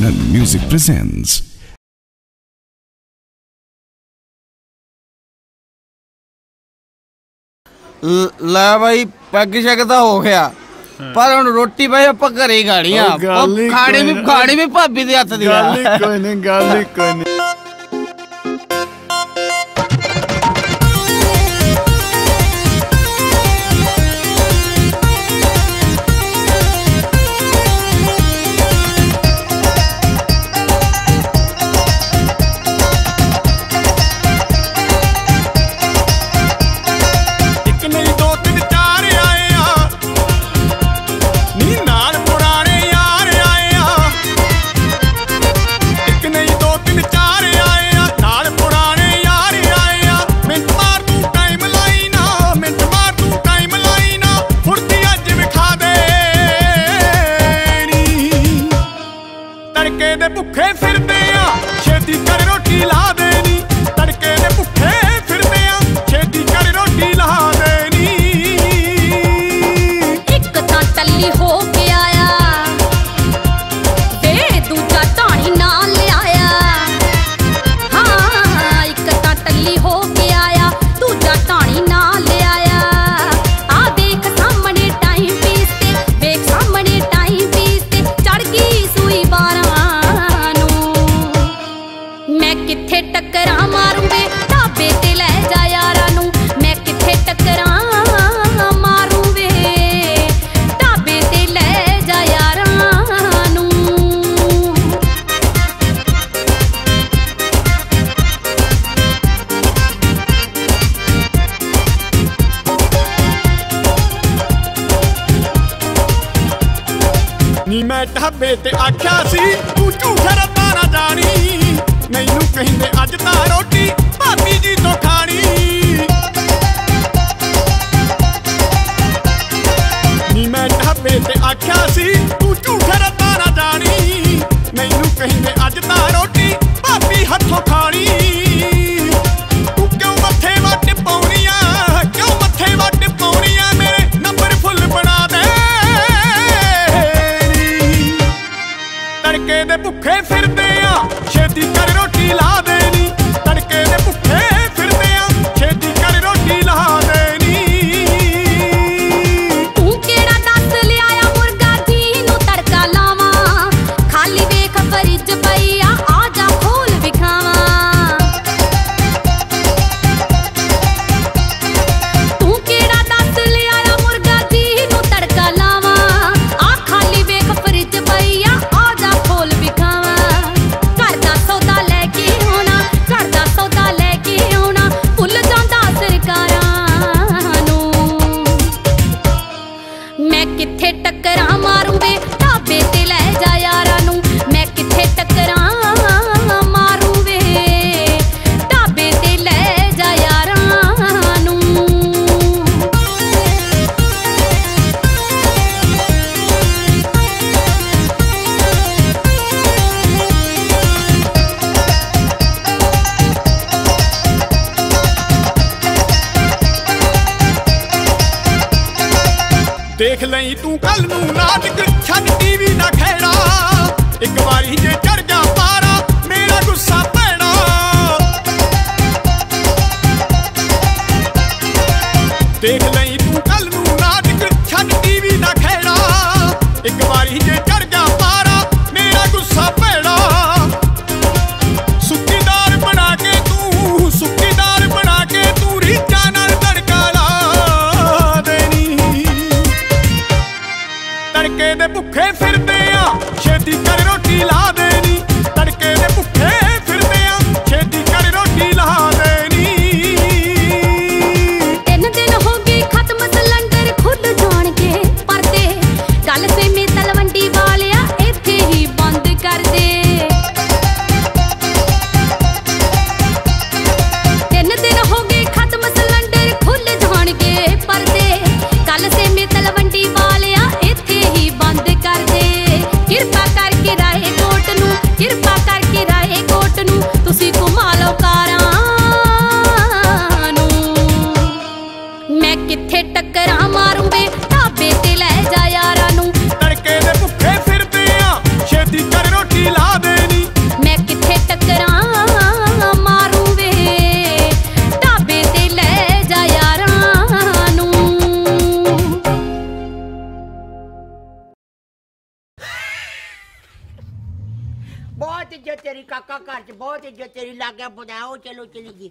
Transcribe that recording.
Anand Music presents. ਲੈ ਬਾਈ peg ਸ਼ੈਗ ਤਾਂ ਹੋ ਗਿਆ। ਪਰ ਹੁਣ ਰੋਟੀ ਭਾਈ ਆਪਾਂ ਘਰੇ ਹੀ ਖਾਣੀ ਆ। ਖਾਣੀ ਵੀ ਖਾਣੀ ਵੀ ਭਾਬੀ ਦੇ ਹੱਥ ਦੀ ਗੱਲ ਕੋਈ ਨਹੀਂ ਗੱਲ ਕੋਈ ਨਹੀਂ। ਭੁੱਖੇ ਫਿਰਦੇ ਆ ਛੇਤੀ ਕਰ ਰੋਟੀ ਲਾ ਦੇਣੀ। ਕਿੱਥੇ ਟੱਕਰਾਂ ਮਾਰੂੰਗੇ, ਢਾਬੇ ਤੇ ਲੈ ਜਾ ਯਾਰਾਂ ਨੂੰ। ਮੈਂ ਕਿੱਥੇ ਟੱਕਰਾਂ ਮਾਰੂ ਵੇ ਢਾਬੇ ਤੇ ਲੈ ਜਾ ਯਾਰਾਂ ਨੂੰ। ਨੀ ਮੈਂ ਢਾਬੇ ਤੇ ਆਖਿਆ ਸੀ, ਤੂੰ ਝੂਠਾ ਰੱਬਾ ਨਾ ਜਾਣੀ। ਮੈਨੂੰ ਕਹਿੰਦੇ ਦੇਖ ਲਈ ਤੂੰ ਕੱਲ ਨੂੰ ਨਾਟਕ ਛੱਡ ਟੀਵੀ ਨਾ ਖੇੜਾ ਇੱਕ ਵਾਰੀ ਜੇ ਚੜ ਤੇਰੀ ਕਾਕਾ ਘਰ ਚ ਬਹੁਤ ਇੱਜ਼ਤ ਤੇਰੀ ਲਾਗੇ ਬੁਲਾਓ ਚਲੋ ਚਲੀ ਜੀ